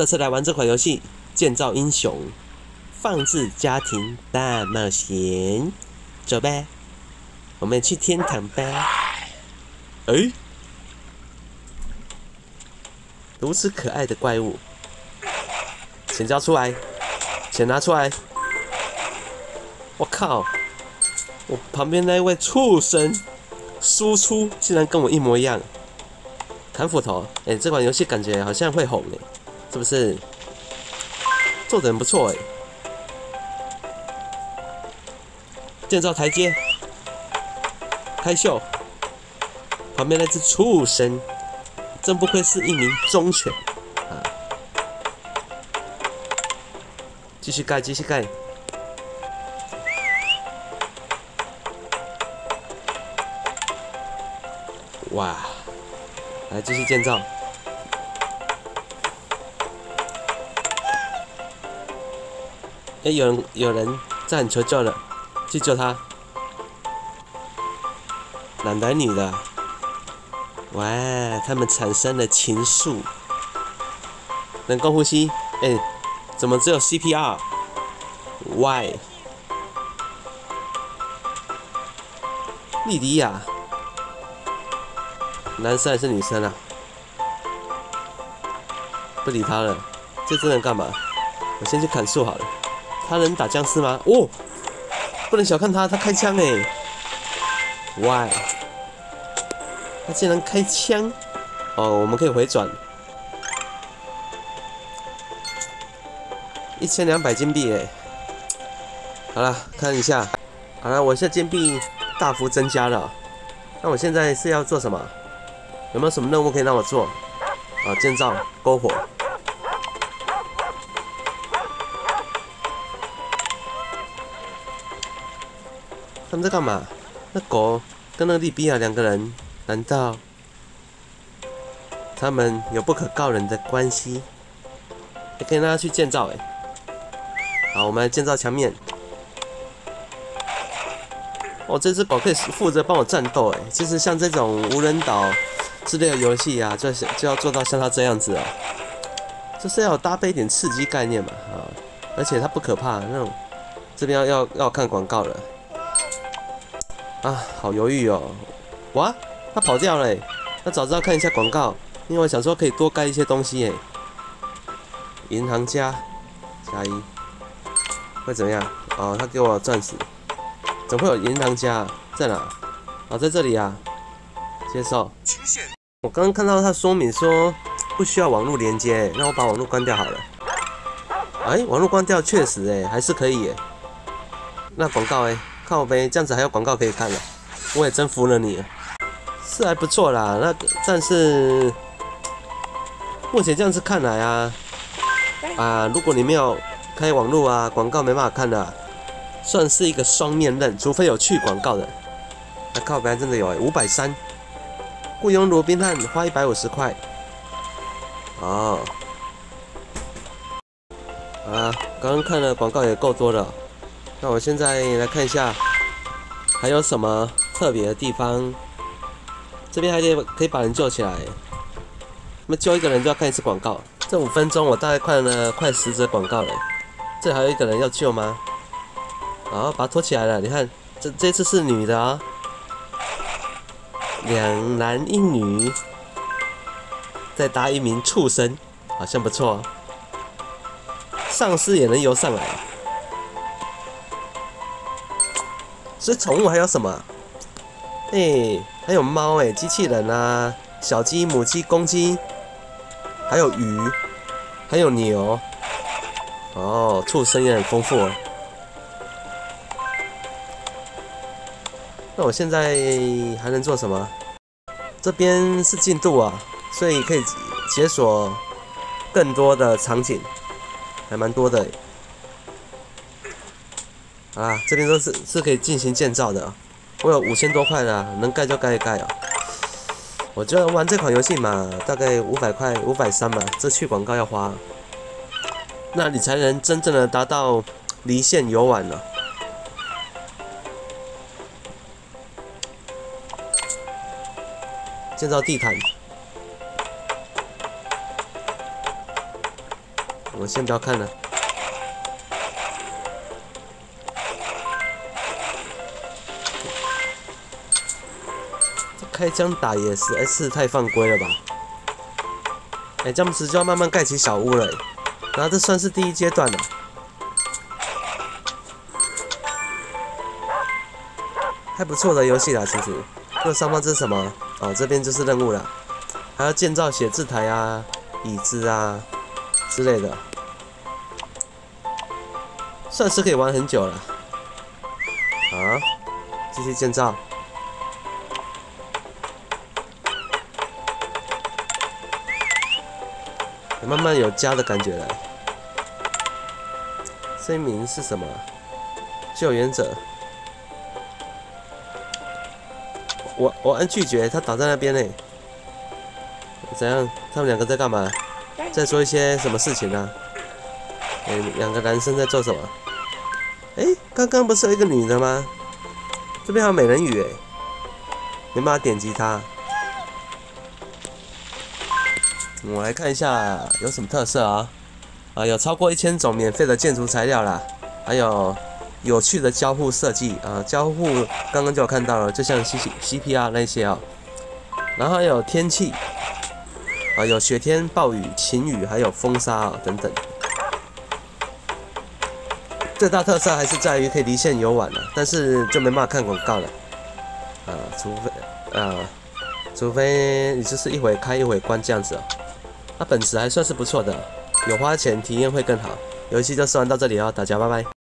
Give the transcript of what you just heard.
这次来玩这款游戏《建造英雄》，放置家庭大冒险，走呗，我们去天堂吧。哎，如此可爱的怪物，钱交出来，钱拿出来。我靠，我旁边那位畜生，输出竟然跟我一模一样。砍斧头，哎，这款游戏感觉好像会红哎。是不是做的很不错哎？建造台阶，开秀，旁边那只畜生，真不愧是一名忠犬啊！继续盖，继续盖，哇！来继续建造。哎，有人有人在喊求救了，去救他。男的女的？哇，他们产生了情愫。人工呼吸？哎，怎么只有 CPR？Why？莉迪亚？男生还是女生啊？不理他了，这只能干嘛？我先去砍树好了。他能打僵尸吗？哦，不能小看他，他开枪哎！Why？他竟然开枪！哦，我们可以回转，一千两百金币哎！好了，看一下，好了，我现在金币大幅增加了。那我现在是要做什么？有没有什么任务可以让我做？啊，建造篝火。他们在干嘛？那狗跟那个利比亚两个人，难道他们有不可告人的关系？可以让他去建造哎。好，我们来建造墙面。哦，这只狗可以负责帮我战斗哎。其实像这种无人岛之类的游戏啊，就是就要做到像它这样子啊，就是要搭配一点刺激概念嘛啊。而且它不可怕，那种这边要要要看广告了。啊，好犹豫哦！哇，他跑掉了。那早知道看一下广告，因为我想说可以多盖一些东西诶。银行家加一会怎么样？哦，他给我钻石，怎么会有银行家在哪？哦，在这里啊。接受。我刚刚看到他说明说不需要网络连接，那我把网络关掉好了。哎，网络关掉确实哎，还是可以哎。那广告哎。靠呗，这样子还有广告可以看了，我也真服了你，是还不错啦。那但是目前这样子看来啊，啊，如果你没有开网络啊，广告没办法看的，算是一个双面刃，除非有去广告的。那靠呗，真的有哎，五百三，雇佣罗宾汉花一百五十块。哦，啊，刚刚看了广告也够多了。那我现在来看一下，还有什么特别的地方？这边还得可以把人救起来。那么救一个人就要看一次广告。这五分钟我大概看了快十则广告了。这还有一个人要救吗？好，把他拖起来了。你看，这这次是女的啊，两男一女，再搭一名畜生，好像不错。丧尸也能游上来。所以宠物还有什么？哎，还有猫哎，机器人啊，小鸡、母鸡、公鸡，还有鱼，还有牛。哦，畜生也很丰富。那我现在还能做什么？这边是进度啊，所以可以解锁更多的场景，还蛮多的。啊，这边都是是可以进行建造的，我有五千多块的，能盖就盖一盖啊。我觉得玩这款游戏嘛，大概五百块，五百三嘛，这去广告要花，那你才能真正的达到离线游玩了。建造地毯，我先不要看了。开枪打也实在是太犯规了吧？哎，詹姆斯就要慢慢盖起小屋了，然后这算是第一阶段了。还不错的游戏啦，其实。这上方这是什么？哦，这边就是任务了，还要建造写字台啊、椅子啊之类的，算是可以玩很久了。啊，继续建造，慢慢有家的感觉了。这一名是什么？救援者。我我按拒绝，他倒在那边呢。怎样？他们两个在干嘛？在做一些什么事情呢？哎，两个男生在做什么？哎，刚刚不是有一个女的吗？这边还有美人鱼哎，没办法点击她。我来看一下有什么特色啊？啊，有超过一千种免费的建筑材料啦，还有。有趣的交互设计啊，交互刚刚就有看到了，就像 C C P R 那些啊，然后还有天气啊，有雪天、暴雨、晴雨，还有风沙啊等等。最大特色还是在于可以离线游玩了，但是就没办法看广告了啊，除非啊，除非你就是一会开一会关这样子哦。它本质还算是不错的，有花钱体验会更好。游戏就试玩到这里哦，大家拜拜。